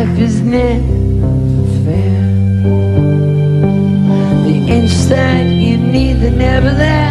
life is never fair. The inch that you need, the never there.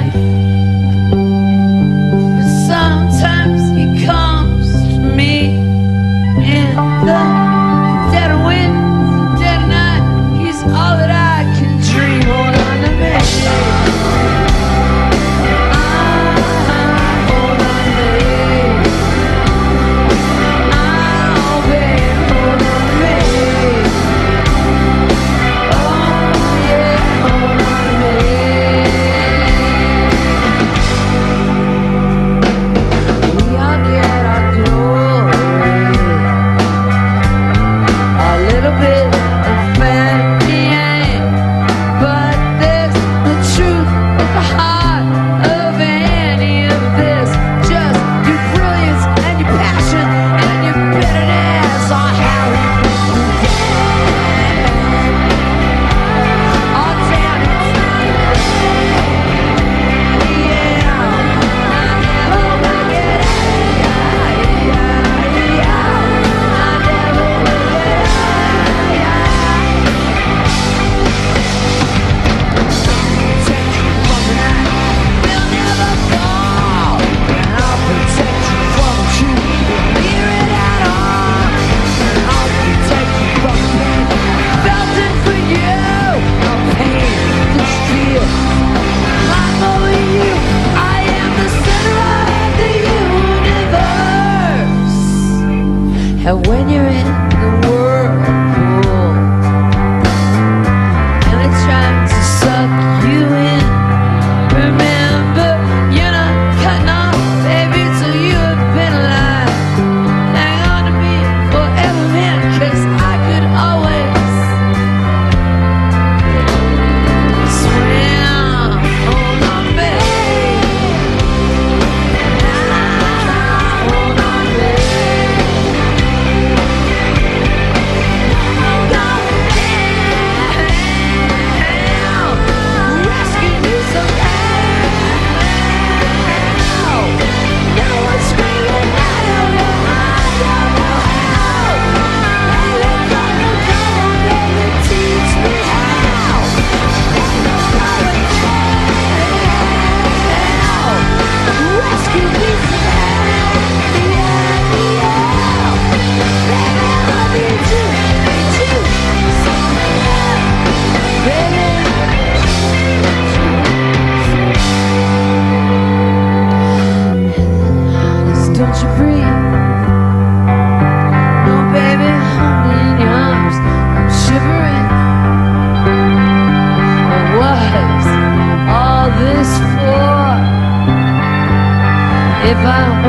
And when you're in the world vamos.